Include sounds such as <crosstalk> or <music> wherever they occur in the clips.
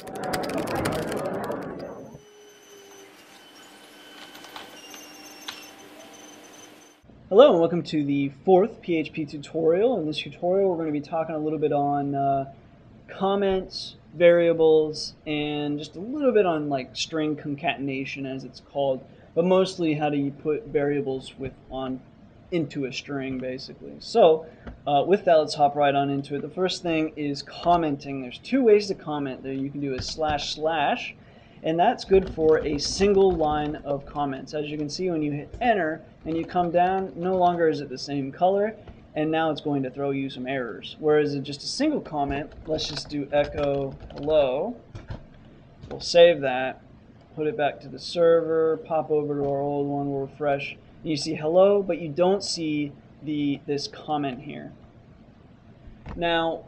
Hello and welcome to the fourth PHP tutorial. In this tutorial we're going to be talking a little bit on uh, comments, variables, and just a little bit on like string concatenation as it's called, but mostly how do you put variables with on into a string basically. So uh, with that let's hop right on into it. The first thing is commenting. There's two ways to comment there. You can do a slash slash and that's good for a single line of comments. As you can see when you hit enter and you come down, no longer is it the same color, and now it's going to throw you some errors. Whereas in just a single comment, let's just do echo hello. We'll save that, put it back to the server, pop over to our old one, we'll refresh, you see hello, but you don't see the this comment here. Now,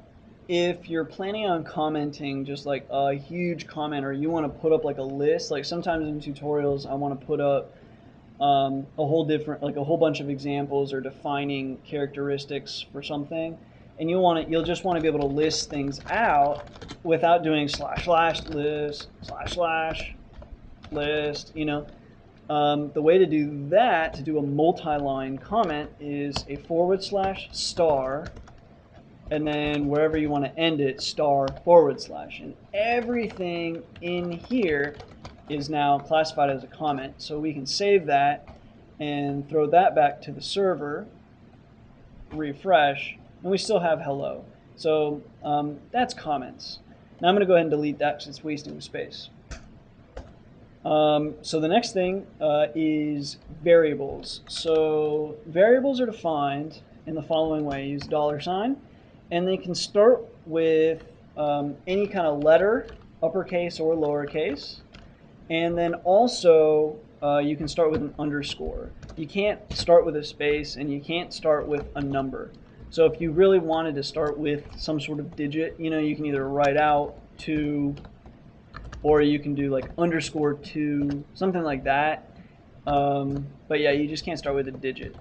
if you're planning on commenting just like a huge comment or you want to put up like a list, like sometimes in tutorials I want to put up um, a whole different, like a whole bunch of examples or defining characteristics for something, and you'll want to, you'll just want to be able to list things out without doing slash slash list slash slash list. You know, um, the way to do that, to do a multi-line comment, is a forward slash star and then wherever you want to end it, star forward slash. And everything in here is now classified as a comment. So we can save that and throw that back to the server, refresh, and we still have hello. So um, that's comments. Now I'm going to go ahead and delete that because it's wasting space. Um, so the next thing uh, is variables. So variables are defined in the following way. Use dollar sign and they can start with um, any kind of letter, uppercase or lowercase, and then also uh, you can start with an underscore. You can't start with a space and you can't start with a number. So if you really wanted to start with some sort of digit, you know, you can either write out two or you can do like underscore two, something like that. Um, but yeah, you just can't start with a digit.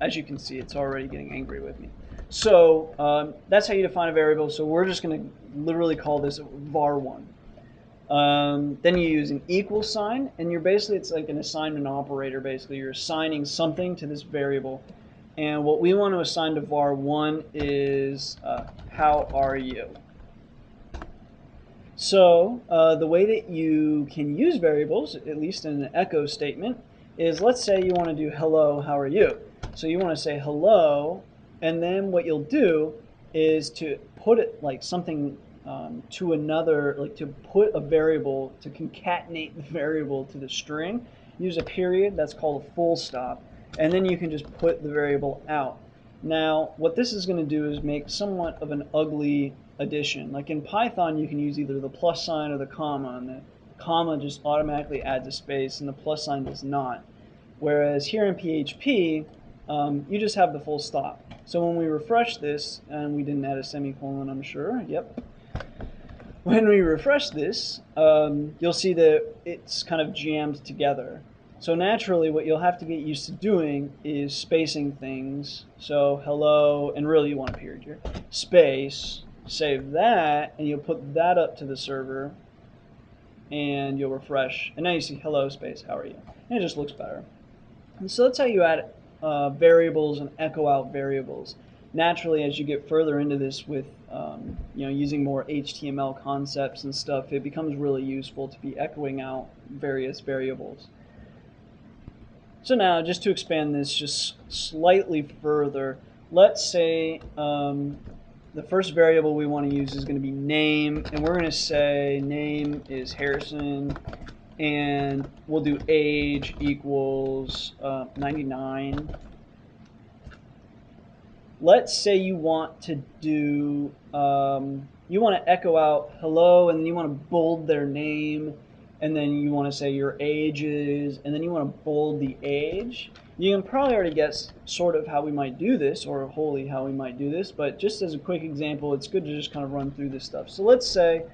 As you can see, it's already getting angry with me. So um, that's how you define a variable. So we're just going to literally call this var1. Um, then you use an equal sign, and you're basically, it's like an assignment operator, basically. You're assigning something to this variable. And what we want to assign to var1 is uh, how are you? So uh, the way that you can use variables, at least in an echo statement, is let's say you want to do hello, how are you? So you want to say hello, and then what you'll do is to put it like something um, to another, like to put a variable, to concatenate the <laughs> variable to the string, use a period, that's called a full stop, and then you can just put the variable out. Now, what this is going to do is make somewhat of an ugly addition. Like in Python, you can use either the plus sign or the comma, and the comma just automatically adds a space, and the plus sign does not. Whereas here in PHP, um, you just have the full stop. So when we refresh this, and we didn't add a semicolon, I'm sure, yep. When we refresh this, um, you'll see that it's kind of jammed together. So naturally, what you'll have to get used to doing is spacing things. So hello, and really you want a period here, space, save that, and you'll put that up to the server, and you'll refresh. And now you see hello space, how are you? And it just looks better. And so that's how you add uh, variables and echo out variables. Naturally, as you get further into this with um, you know using more HTML concepts and stuff, it becomes really useful to be echoing out various variables. So now, just to expand this just slightly further, let's say um, the first variable we want to use is going to be name, and we're going to say name is Harrison, and we'll do age equals uh, 99. Let's say you want to do, um, you want to echo out hello, and you want to bold their name, and then you want to say your age is, and then you want to bold the age. You can probably already guess sort of how we might do this, or wholly how we might do this, but just as a quick example, it's good to just kind of run through this stuff. So let's say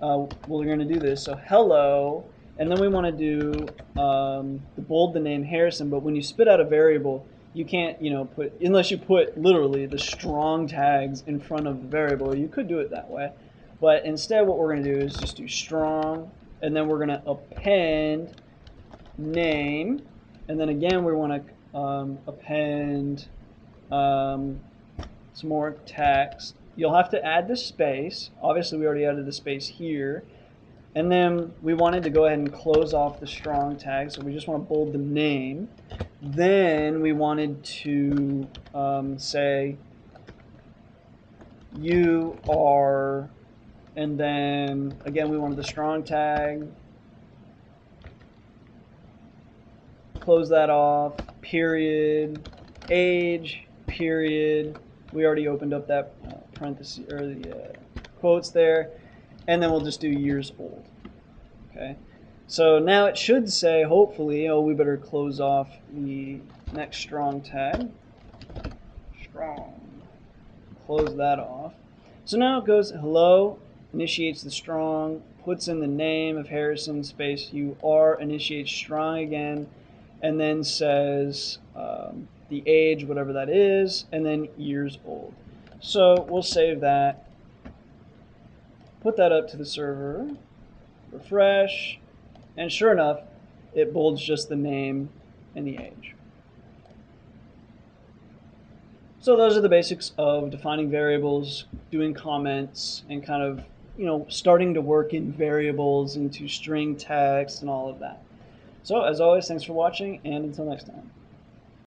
uh, we're going to do this. So hello, and then we want to do um, bold the name Harrison, but when you spit out a variable, you can't, you know, put, unless you put literally the strong tags in front of the variable, you could do it that way. But instead, what we're going to do is just do strong, and then we're going to append name, and then again we want to um, append um, some more text. You'll have to add the space. Obviously, we already added the space here. And then we wanted to go ahead and close off the strong tag, so we just want to bold the name. Then we wanted to um, say you are, and then again we wanted the strong tag. Close that off, period, age, period. We already opened up that uh, parenthesis or the uh, quotes there, and then we'll just do years old. Okay, so now it should say, hopefully, oh, we better close off the next strong tag. Strong. Close that off. So now it goes hello, initiates the strong, puts in the name of Harrison, space you are, initiates strong again, and then says um, the age, whatever that is, and then years old. So we'll save that, put that up to the server, refresh, and sure enough, it bolds just the name and the age. So those are the basics of defining variables, doing comments, and kind of, you know, starting to work in variables into string text and all of that. So as always, thanks for watching, and until next time.